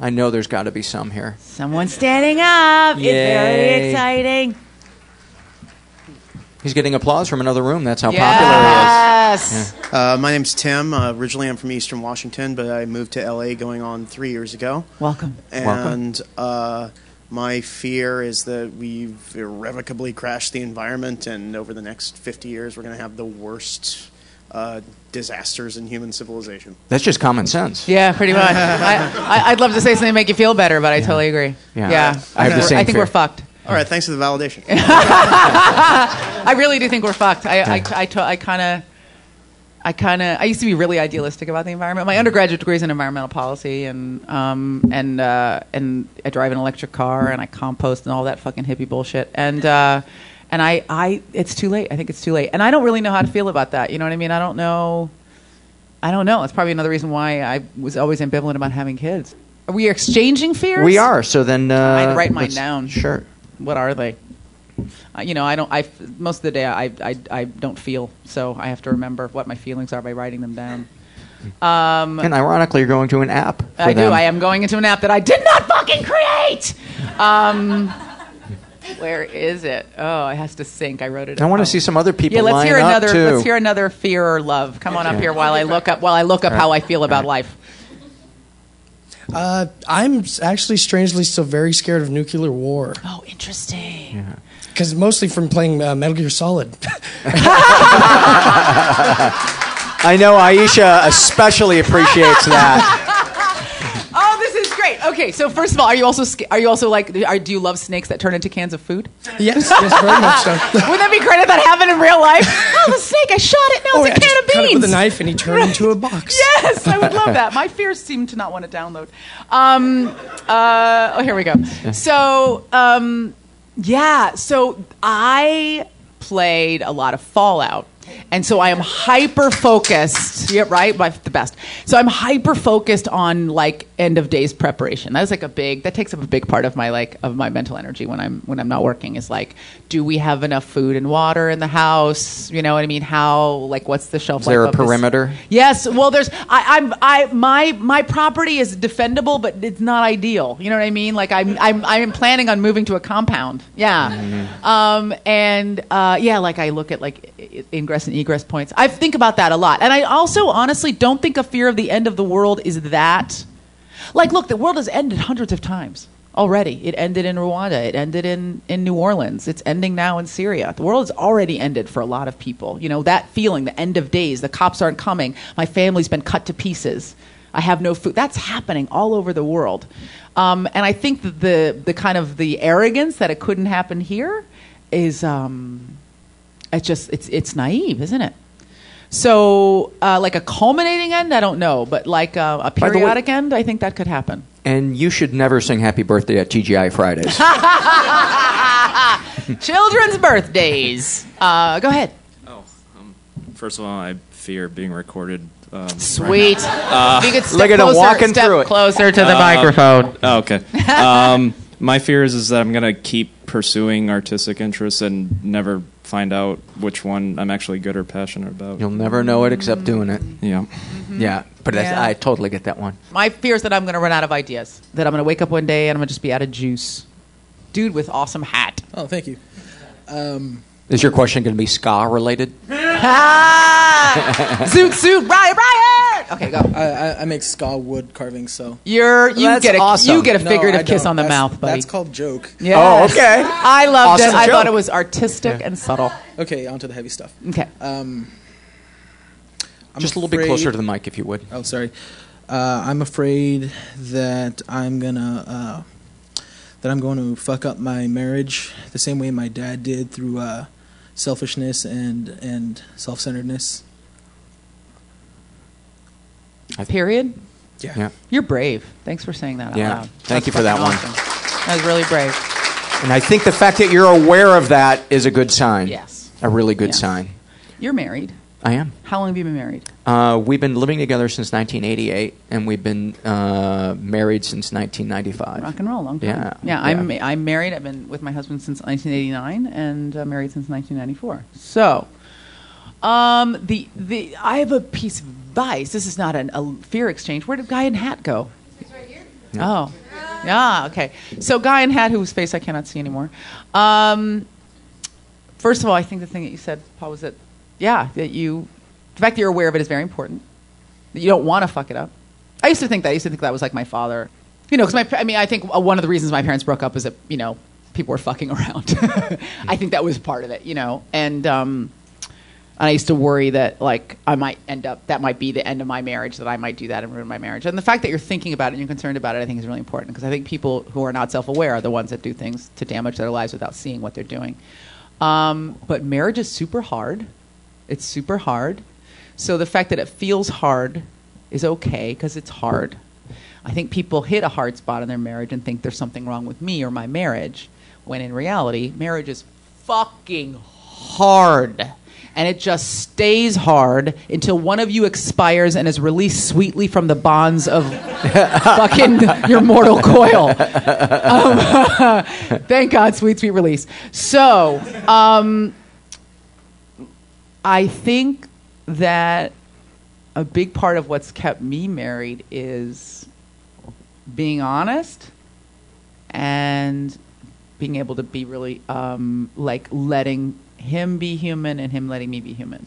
I know there's got to be some here. Someone standing up. It's very exciting. He's getting applause from another room. That's how Yes. Popular he is. Yeah. Uh, my name's Tim. Uh, originally, I'm from Eastern Washington, but I moved to LA going on three years ago. Welcome. And uh, my fear is that we've irrevocably crashed the environment, and over the next 50 years, we're going to have the worst uh, disasters in human civilization. That's just common sense. Yeah, pretty much. I, I, I'd love to say something to make you feel better, but I totally agree. Yeah. Yeah. I have the same I think fear. we're fucked. All right, thanks for the validation. I really do think we're fucked. I, I, I, to- I kind of. I kind of I used to be really idealistic about the environment. My undergraduate degree is in environmental policy, and um, and uh, and I drive an electric car, and I compost and all that fucking hippie bullshit. And uh, and I, I it's too late. I think it's too late, and I don't really know how to feel about that. You know what I mean? I don't know. I don't know. It's probably another reason why I was always ambivalent about having kids. Are we exchanging fears? We are. So then. Uh, I'd write mine down. Sure. What are they? Uh, you know, I don't. I most of the day I, I I don't feel, so I have to remember what my feelings are by writing them down. Um, And ironically, you're going to an app. I do. I am going into an app that I did not fucking create. Um, where is it? Oh, it has to sync. I wrote it. I want to see some other people Yeah, let's line hear up, another. too. Let's hear another fear or love. Come on up here while I look up. While I look up how I feel about life. Uh, I'm actually strangely still very scared of nuclear war Oh, interesting. because mostly from playing uh, Metal Gear Solid. I know Aisha especially appreciates that. Okay, so first of all, are you also sca- are you also like are, do you love snakes that turn into cans of food? yes, yes, very much so. Would that be great if that happened in real life? Oh, the snake! I shot it. No, Oh, it's a can of cut it beans. with a knife and he turned into a box. Yes, I would love that. My fears seem to not want to download. Um, uh, oh, here we go. So, um, yeah, so I played a lot of Fallout. And so I am hyper focused. Yeah, right, the best. So I'm hyper focused on like end of days preparation. That's like a big. That takes up a big part of my like of my mental energy when I'm when I'm not working. Is like, do we have enough food and water in the house? You know what I mean? How like what's the shelf Is there a life of this- perimeter? Yes. Well, there's I, I'm I my my property is defendable, but it's not ideal. You know what I mean? Like I'm I'm I'm planning on moving to a compound. Yeah. Um. And uh. Yeah. Like I look at like ingress and egress points. I think about that a lot, and I also honestly don't think a fear of the end of the world is that. Like, look, the world has ended hundreds of times already. It ended in Rwanda. It ended in, in New Orleans. It's ending now in Syria. The world has already ended for a lot of people. You know, that feeling, the end of days, the cops aren't coming, my family's been cut to pieces, I have no food. That's happening all over the world. Um, and I think that the, the kind of the arrogance that it couldn't happen here is um, it's just, it's, it's naive, isn't it? So, uh, like a culminating end, I don't know, but like uh, a By the way- periodic end, I think that could happen. And you should never sing Happy Birthday at TGI Fridays. Children's birthdays. Uh, go ahead. Oh, um, first of all, I fear being recorded. Um, Sweet. If you could step Look at him closer, walking step through it. closer to the microphone. Oh, okay. Um, my fear is, is that I'm gonna keep pursuing artistic interests and never find out which one I'm actually good or passionate about. You'll never know it except doing it. Yeah. Yeah, but that's, Yeah. I totally get that one. My fear is that I'm going to run out of ideas. That I'm going to wake up one day and I'm going to just be out of juice. Dude with awesome hat. Oh, thank you. Um, Is your question going to be ska related? Ah! zoot zoot, riot riot. Okay, go. I, I, I make ska wood carvings, so You're you That's get a awesome. you get a No, figurative I kiss don't. on the That's- mouth, buddy. That's called joke. Yes. Oh, okay. I loved Awesome it. I thought joke. it was artistic and subtle. Okay, on to the heavy stuff. Okay. Um, I'm Just a little bit afraid- closer to the mic, if you would. Oh, sorry. Uh, I'm afraid that I'm gonna uh, that I'm going to fuck up my marriage the same way my dad did through uh, selfishness and and self-centeredness. Period. Yeah. Yeah. You're brave. Thanks for saying that out Yeah. loud. Thank That's you for that fucking one. That was really brave. And I think the fact that you're aware of that is a good sign. Yes. A really good Yes. sign. You're married. I am. How long have you been married? Uh, we've been living together since 1988, and we've been uh, married since 1995. Rock and roll, long time. Yeah, yeah. I'm yeah. I'm married. I've been with my husband since 1989, and uh, married since 1994. So, um, the the I have a piece of advice. This is not an, a fear exchange. Where did guy in hat go? Oh, yeah. Okay. So, guy in hat whose face I cannot see anymore. Um, first of all, I think the thing that you said, Paul, was that yeah, that you the fact that you're aware of it is very important. That you don't want to fuck it up. I used to think that. I used to think that was like my father. You know, because my I mean, I think uh, one of the reasons my parents broke up was that you know people were fucking around. I think that was part of it. You know, and. Um, and I used to worry that like I might end up that might be the end of my marriage that I might do that and ruin my marriage. And the fact that you're thinking about it and you're concerned about it, I think is really important because I think people who are not self-aware are the ones that do things to damage their lives without seeing what they're doing. Um, but marriage is super hard. It's super hard. So the fact that it feels hard is okay because it's hard. I think people hit a hard spot in their marriage and think there's something wrong with me or my marriage, when in reality, marriage is fucking hard and it just stays hard until one of you expires and is released sweetly from the bonds of fucking your mortal coil. Um, thank God, sweet, sweet release. So, um, I think that a big part of what's kept me married is being honest and being able to be really um, like letting him be human and him letting me be human.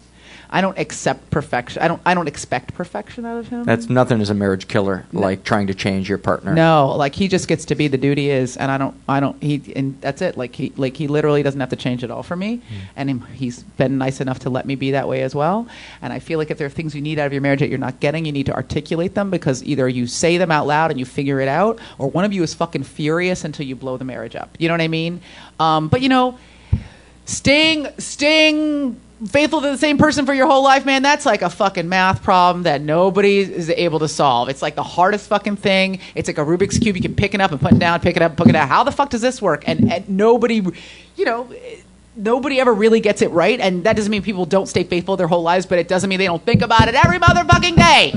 I don't accept perfection. I don't. I don't expect perfection out of him. That's nothing as a marriage killer, like trying to change your partner. No, like he just gets to be the dude he is, and I don't. I don't. He and that's it. Like he, like he literally doesn't have to change at all for me, and him, he's been nice enough to let me be that way as well. And I feel like if there are things you need out of your marriage that you're not getting, you need to articulate them because either you say them out loud and you figure it out, or one of you is fucking furious until you blow the marriage up. You know what I mean? Um, but you know, staying staying faithful to the same person for your whole life, man, that's like a fucking math problem that nobody is able to solve. It's like the hardest fucking thing. It's like a Rubik's cube. You can pick it up and put it down, pick it up, put it down. How the fuck does this work? And, and nobody, you know, nobody ever really gets it right. And that doesn't mean people don't stay faithful their whole lives, but it doesn't mean they don't think about it every motherfucking day.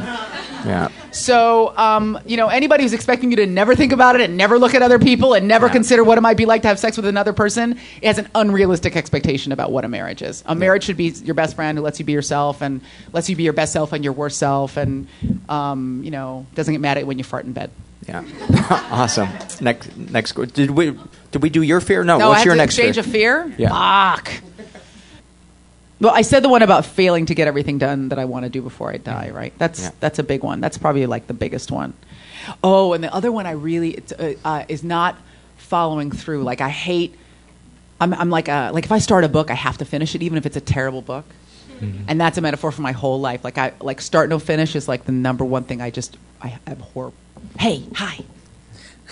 Yeah. So, um, you know, anybody who's expecting you to never think about it and never look at other people and never Yeah. consider what it might be like to have sex with another person has an unrealistic expectation about what a marriage is. A marriage should be your best friend who lets you be yourself and lets you be your best self and your worst self and, um, you know, doesn't get mad at when you fart in bed. Yeah. awesome. Next, next. Did we did we do your fear? No. No, I What's your to next exchange fear? a fear? Yeah. Fuck. Well, I said the one about failing to get everything done that I want to do before I die, right? That's Yeah. that's a big one. That's probably like the biggest one. Oh, and the other one I really it's, uh, uh, is not following through. Like I hate. I'm, I'm like a, like if I start a book, I have to finish it, even if it's a terrible book. And that's a metaphor for my whole life. Like I like start no finish is like the number one thing I just I abhor. Hey, hi.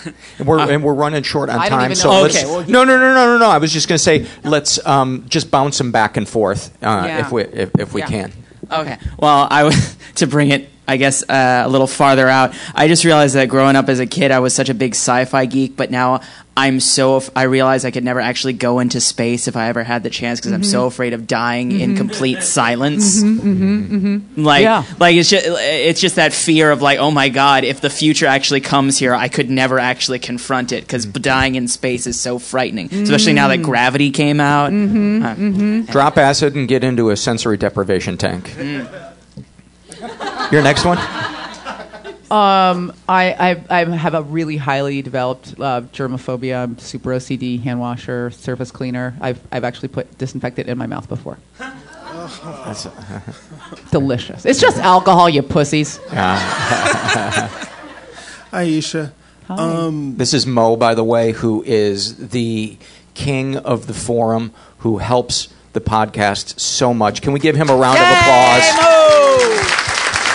And we're, and we're running short on I time, so let's. Well, no, no, no, no, no, no. I was just going to say, let's um, just bounce them back and forth uh, Yeah. if we if, if we Yeah. can. Okay. Well, I was to bring it, I guess, uh, a little farther out. I just realized that growing up as a kid, I was such a big sci-fi geek, but now I'm so. I realize I could never actually go into space if I ever had the chance because I'm Mm-hmm. so afraid of dying in complete silence. Like, Yeah. like it's just it's just that fear of like, oh my god, if the future actually comes here, I could never actually confront it because dying in space is so frightening. Especially now Mm. that gravity came out. Uh, Drop acid and get into a sensory deprivation tank. Your next one? I, I, I have a really highly developed uh, germophobia. I'm super OCD, hand washer, surface cleaner. I've, I've actually put disinfectant in my mouth before. Delicious. It's just alcohol, you pussies. Aisha, This is Mo, by the way, who is the king of the forum, who helps the podcast so much. Can we give him a round of applause?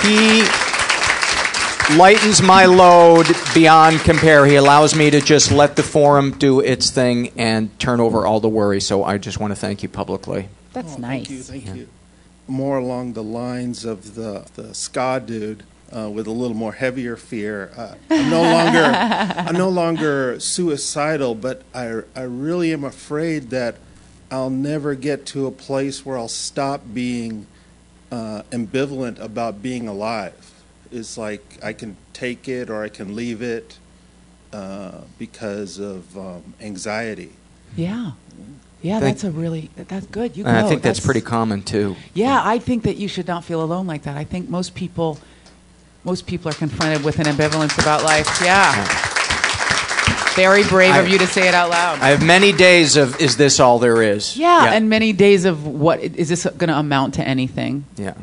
He lightens my load beyond compare. He allows me to just let the forum do its thing and turn over all the worry. So I just want to thank you publicly. That's Oh, nice. Thank you, thank you. More along the lines of the the ska dude uh, with a little more heavier fear. Uh, I'm no longer I'm no longer suicidal, but I I really am afraid that I'll never get to a place where I'll stop being uh, ambivalent about being alive. It's like I can take it or I can leave it uh, because of um, anxiety. Yeah. Yeah, Thank- that's a really, that's good. You And I think that's, pretty common too. Yeah, I think that you should not feel alone like that. I think most people most people are confronted with an ambivalence about life. Yeah. Very brave of I- you to say it out loud. I have many days of is this all there is? yeah, and many days of what is this going to amount to anything? yeah,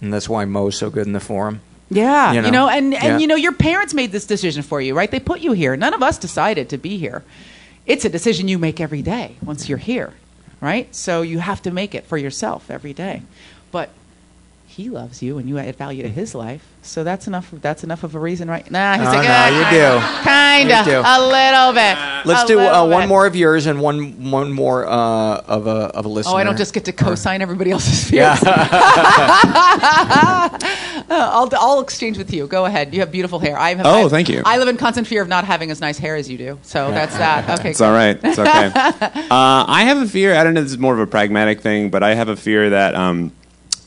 and that's why Mo's so good in the forum. Yeah, You you know? know, and and Yeah. you know, your parents made this decision for you, right? They put you here. None of us decided to be here. It's a decision you make every day once you're here, right? So you have to make it for yourself every day. But he loves you, and you add value to his life. So that's enough. That's enough of a reason, right? Nah, he's No, like, no, "Ah, you do. kinda, a little bit. Let's a do uh, one bit." more of yours and one one more uh, of a of a listener. Oh, I don't just get to co-sign everybody else's fears. I'll, I'll exchange with you. Go ahead. You have beautiful hair. I have. Oh, I- thank you. I live in constant fear of not having as nice hair as you do. So that's that. Okay. It's all right. It's okay. uh, I have a fear. I don't know. if This is more of a pragmatic thing, but I have a fear that um,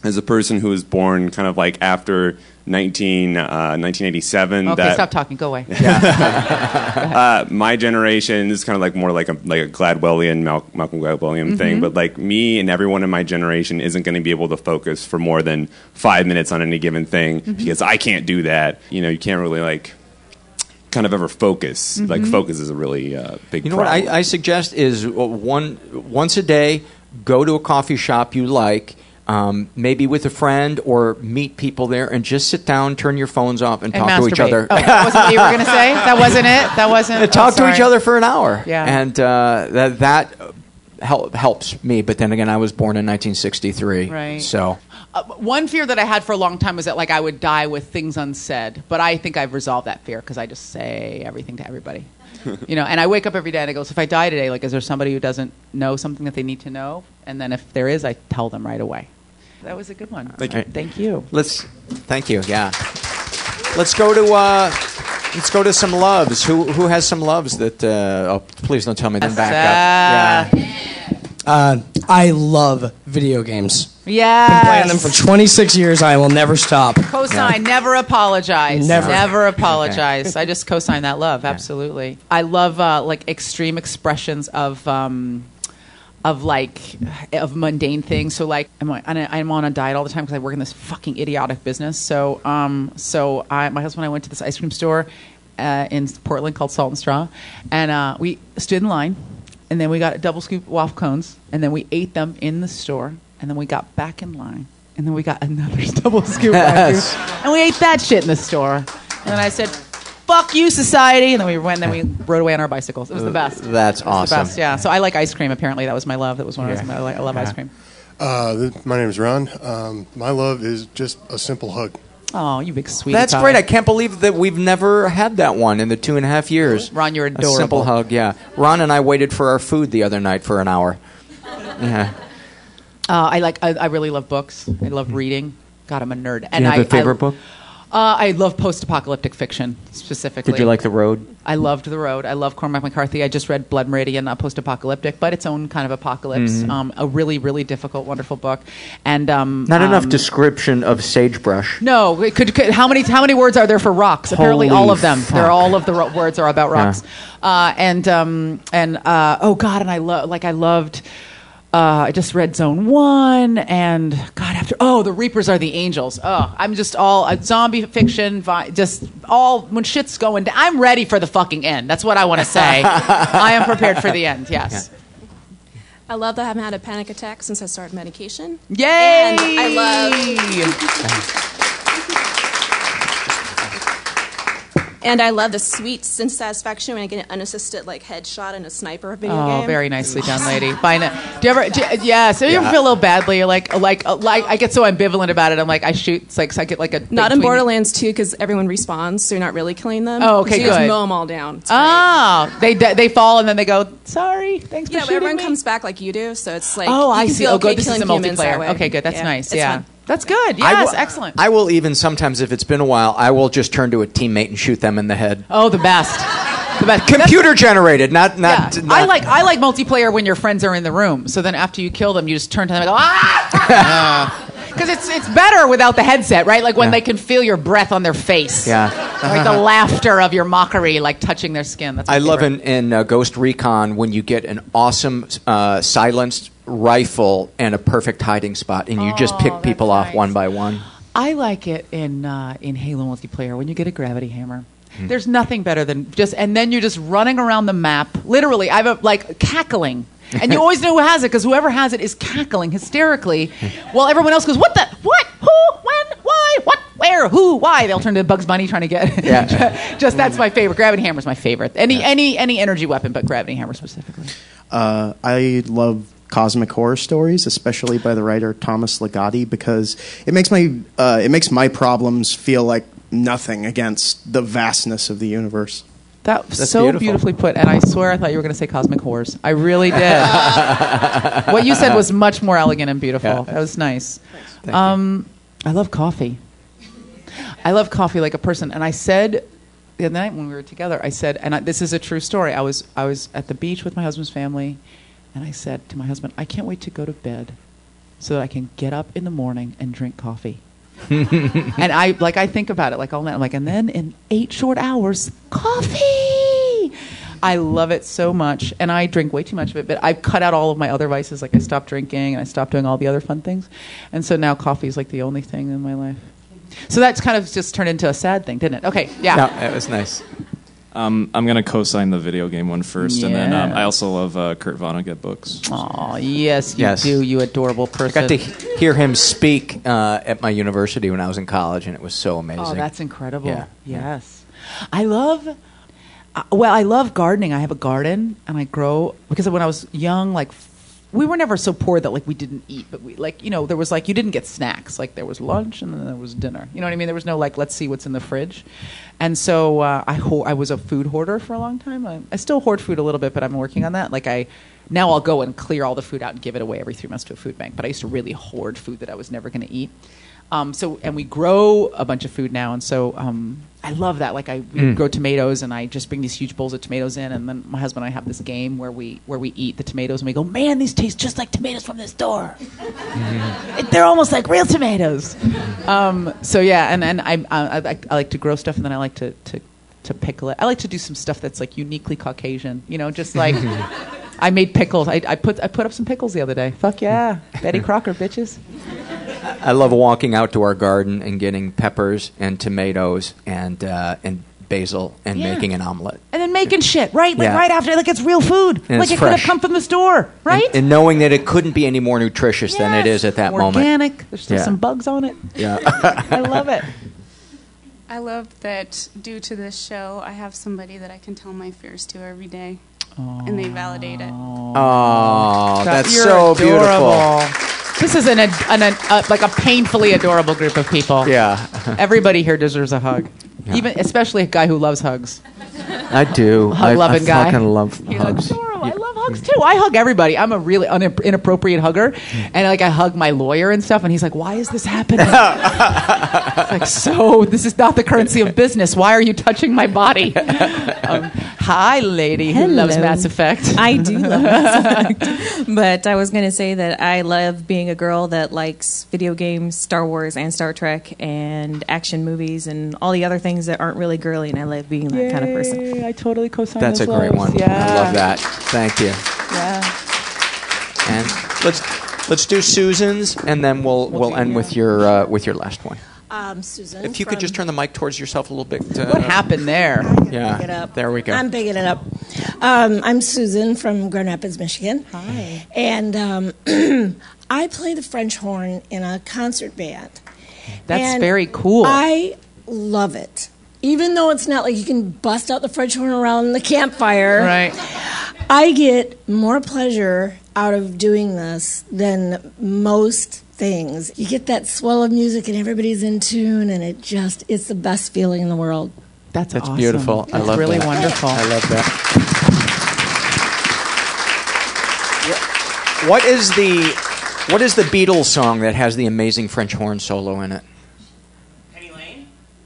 as a person who was born kind of like after 19, uh, 1987, Okay. that Stop talking. Go away. uh, my generation this is kind of like more like a like a Gladwellian Mal- Malcolm Gladwellian Mm-hmm. thing, but like me and everyone in my generation isn't going to be able to focus for more than five minutes on any given thing Mm-hmm. because I can't do that. You know, you can't really like kind of ever focus. Mm-hmm. Like focus is a really uh, big. You know problem. what I, I suggest is uh, one once a day, go to a coffee shop you like, um, maybe with a friend or meet people there, and just sit down, turn your phones off, and, And talk to each other. Oh, that wasn't what you were going to say. That wasn't it. That wasn't. And talk oh, to each other for an hour. Yeah. and uh, that that help, helps me. But then again, I was born in 1963, Right. So Uh, one fear that I had for a long time was that like I would die with things unsaid, but I think I've resolved that fear because I just say everything to everybody. you know, and I wake up every day and I go, so if I die today, like, is there somebody who doesn't know something that they need to know? And then if there is, I tell them right away. That was a good one. Thank you. Thank you. let's thank you. Yeah, let's go to. Uh, Let's go to some loves. Who who has some loves that? Uh, oh, please don't tell me. Then back up. Yeah. Uh, I love video games. Yeah. Been Playing them for 26 years. I will never stop. Cosign, never apologize. Never. Never apologize. I just cosign that love. Absolutely. I love uh, like extreme expressions of. Um, of like of mundane things. So like I'm on, I'm on a diet all the time because I work in this fucking idiotic business. So um so I my husband and I went to this ice cream store uh, in Portland called Salt and Straw, and uh, we stood in line, and then we got a double scoop waffle cones, and then we ate them in the store, and then we got back in line, and then we got another double scoop Yes. and we ate that shit in the store, and then I said. Fuck you, society! And then we went. And then we rode away on our bicycles. It was the best. That's It was the awesome. best, yeah. So I like ice cream. Apparently, that was my love. That was one of Yeah. those. I, like, I love ice cream. Uh, th- my name is Ron. Um, my love is just a simple hug. Oh, you big sweet. That's great. I can't believe that we've never had that one in the two and a half years. Ron, you're adorable. A simple hug, yeah. Ron and I waited for our food the other night for an hour. Yeah. Uh, I like. I, I really love books. I love reading. God, I'm a nerd. And you have I, a favorite I, book? Uh, I love post-apocalyptic fiction specifically. Did you like The Road? I loved The Road. I love Cormac McCarthy. I just read Blood Meridian, not post-apocalyptic, but its own kind of apocalypse. Um, a really, really difficult, wonderful book. And um, Mm-hmm. Not enough um, description of sagebrush. No, it could, could how many how many words are there for rocks? Apparently, Holy all of them. They're all of the ro- words are about rocks. Uh, and um, and uh, oh god, and I love like I loved. Uh, I just read Zone One, and God, after oh, the Reapers are the angels. Oh, I'm just all uh, zombie fiction, vi- just all when shit's going. down. I'm ready for the fucking end. That's what I want to say. I am prepared for the end. Yes. I love that I haven't had a panic attack since I started medication. Yay! And I love and I love the sweet sense of satisfaction when I get an unassisted like headshot in a sniper video Oh, game. Oh, very nicely done, lady. Fine. Do you ever? Do, yeah. So you ever feel a little badly? You're like, like, like. I get so ambivalent about it. I'm like, I shoot. It's like, so I get like a. Not in tween- Borderlands 2 because everyone respawns, so you're not really killing them. Oh, okay, so you just mow them all down. It's great. Oh, they de- they fall and then they go. Sorry, thanks Yeah, for but shooting everyone me." comes back like you do, so it's like oh, I can see. feel Oh, okay good. This is a killing humans that multiplayer. Okay, good. That's Yeah, nice. it's Yeah, fun. That's good. I Yes, will- excellent. I will even sometimes, if it's been a while, I will just turn to a teammate and shoot them in the head. oh, the best. The best. Computer generated, not not. Yeah. not I like I like multiplayer when your friends are in the room. So then after you kill them, you just turn to them and go ah, because it's it's better without the headset, right? Like when Yeah. they can feel your breath on their face. Yeah. like the laughter of your mockery, like touching their skin. That's I love in, in uh, Ghost Recon when you get an awesome uh, silenced rifle and a perfect hiding spot, and you just Oh, pick that's people off nice. one by one. I like it in uh, in Halo multiplayer when you get a gravity hammer. Hmm. There's nothing better than just, and then you're just running around the map. Literally, I have a, like cackling, and you always know who has it because whoever has it is cackling hysterically, while everyone else goes, "What the? What? Who? When? Why? What? Where? Who? Why?" They'll turn to Bugs Bunny trying to get. Yeah. just that's my favorite. Gravity hammer's my favorite. Any any any energy weapon, but gravity hammer specifically. Uh, I love cosmic horror stories, especially by the writer Thomas Ligotti, because it makes my uh, it makes my problems feel like nothing against the vastness of the universe. That was That's so beautiful. beautifully put, and I swear I thought you were going to say cosmic horrors. I really did. what you said was much more elegant and beautiful. Yeah. That was nice. Um, I love coffee. I love coffee like a person, and I said the other night when we were together, I said, and I, this is a true story. I was I was at the beach with my husband's family, and I said to my husband, I can't wait to go to bed, so that I can get up in the morning and drink coffee. and I like I think about it like all night. I'm like, and then in eight short hours, coffee. I love it so much, and I drink way too much of it. But I've cut out all of my other vices. Like I stopped drinking, and I stopped doing all the other fun things, and so now coffee is like the only thing in my life. So that's kind of just turned into a sad thing, didn't it? Okay, yeah. No, it was nice. Um, I'm gonna co-sign the video game one first, and then um, I also love uh, Kurt Vonnegut books. Oh yes, you Yes. do, you adorable person. I person. got to he- hear him speak uh, at my university when I was in college, and it was so amazing. Oh, that's incredible. Yeah. Yes. I love, uh, well, I love gardening. I have a garden and I grow, because when I was young, like, f- we were never so poor that like we didn't eat, but we like you know there was like you didn't get snacks like there was lunch and then there was dinner. You know what I mean? There was no like let's see what's in the fridge, and so uh, I ho- I was a food hoarder for a long time. I, I still hoard food a little bit, but I'm working on that. Like I now I'll go and clear all the food out and give it away every three months to a food bank. But I used to really hoard food that I was never going to eat. Um, so and we grow a bunch of food now, and so um, I love that. Like I we Mm. grow tomatoes, and I just bring these huge bowls of tomatoes in, and then my husband and I have this game where we where we eat the tomatoes, and we go, man, these taste just like tomatoes from the store. It- They're almost like real tomatoes. Um, so yeah, and and I, I I I like to grow stuff, and then I like to to to pickle it. I like to do some stuff that's like uniquely Caucasian. You know, just like. I made pickles. I, I put I put up some pickles the other day. Fuck yeah, Betty Crocker, bitches. I love walking out to our garden and getting peppers and tomatoes and uh, and basil and Yeah. making an omelet. and then making shit right like Yeah. right after like it's real food And like it's it could have fresh. come from the store right And, and knowing that it couldn't be any more nutritious than it Yes. is at that moment. organic there's still Yeah. some bugs on it Yeah. i love it I love that due to this show, I have somebody that I can tell my fears to every day, and they validate it. Oh, that's You're so adorable. beautiful. This is an, ad- an, an uh, like a painfully adorable group of people Yeah. everybody here deserves a hug Yeah. even especially a guy who loves hugs I do. I, hug-loving I guy. fucking love He's hugs. adorable. I love hugs too. I hug everybody. I'm a really un- inappropriate hugger, and like I hug my lawyer and stuff, and he's like, "Why is this happening?" it's like, so this is not the currency of business. Why are you touching my body? um, hi, lady who loves Mass Effect. I do love Mass Effect. But I was going to say that I love being a girl that likes video games, Star Wars, and Star Trek, and action movies, and all the other things that aren't really girly, and I love being that kind of person. I totally co-sign. That's a great loves. one. Yeah, I love that. Thank you. Yeah. And let's let's do Susan's, and then we'll we'll end with your uh, with your last one. Um, Susan. If you could just turn the mic towards yourself a little bit. Uh, What happened there? Yeah. Pick it up. There we go. I'm picking it up. Um, I'm Susan from Grand Rapids, Michigan. Hi. And um, I play the French horn in a concert band. That's And very cool. I love it. Even though it's not like you can bust out the French horn around the campfire. Right. I get more pleasure out of doing this than most things. You get that swell of music and everybody's in tune and it just it's the best feeling in the world. That's, That's awesome. beautiful. I That's love really that. wonderful. I love that. What is the what is the Beatles song that has the amazing French horn solo in it?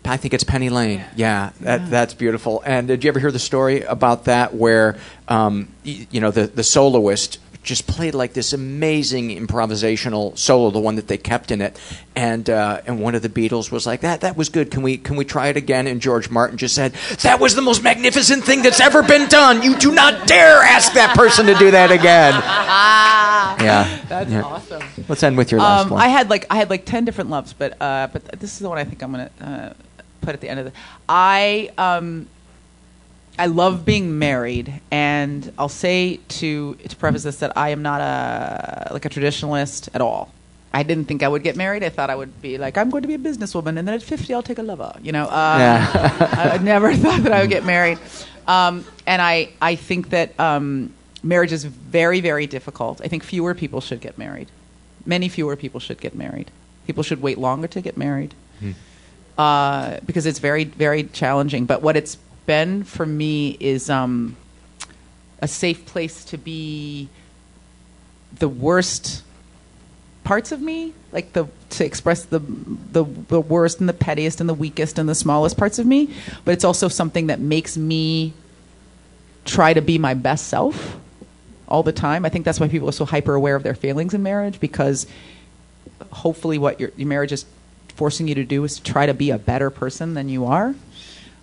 I think it's Penny Lane. Yeah, that, that's beautiful. And did you ever hear the story about that, where um, y- you know the the soloist just played like this amazing improvisational solo, the one that they kept in it, and uh, and one of the Beatles was like, "That that was good. Can we can we try it again?" And George Martin just said, "That was the most magnificent thing that's ever been done. You do not dare ask that person to do that again." Yeah. That's Yeah. awesome. Let's end with your last Um, one. I had like I had like ten different loves, but uh, but this is the one I think I'm gonna uh, put at the end of the. I um, I love being married, and I'll say to to preface this that I am not a like a traditionalist at all. I didn't think I would get married. I thought I would be like I'm going to be a businesswoman, and then at 50 I'll take a lover. You know, uh, Yeah. I, I never thought that I would get married, um, and I I think that um, marriage is very very difficult. I think fewer people should get married. Many fewer people should get married. People should wait longer to get married uh, because it's very very challenging. But what it's been for me is um, a safe place to be the worst parts of me, like the to express the, the the worst and the pettiest and the weakest and the smallest parts of me. But it's also something that makes me try to be my best self all the time. I think that's why people are so hyper aware of their feelings in marriage because hopefully what your, your marriage is forcing you to do is to try to be a better person than you are.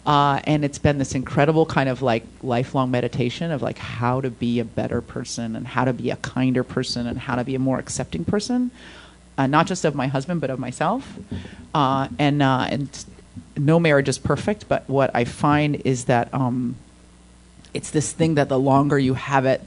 Uh, and it's been this incredible kind of like lifelong meditation of like how to be a better person and how to be a kinder person and how to be a more accepting person, uh, not just of my husband but of myself. Uh, and uh, and no marriage is perfect, but what I find is that um, it's this thing that the longer you have it,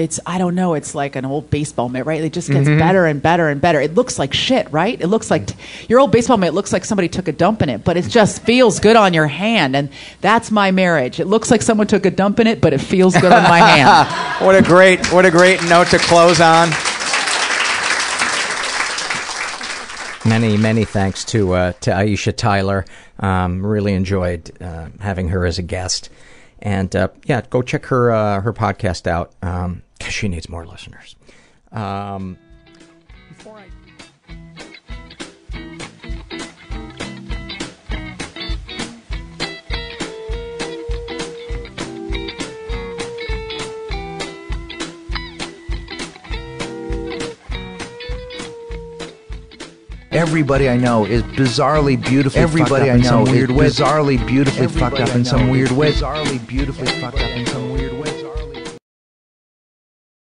it's I don't know. It's like an old baseball mitt, right? It just gets Mhm. better and better and better. It looks like shit, right? It looks like your old baseball mitt looks like somebody took a dump in it, but it just feels good on your hand, and that's my marriage. It looks like someone took a dump in it, but it feels good on my hand. what a great what a great note to close on. Many, many thanks to uh, to Aisha Tyler. Um, really enjoyed uh, having her as a guest, and uh, yeah, go check her uh, her podcast out because she needs more listeners. Um, Everybody I know is bizarrely beautifully Everybody fucked up I in know some is weird bizarrely beautifully fucked up in some weird way. Bizarrely beautifully fucked up in some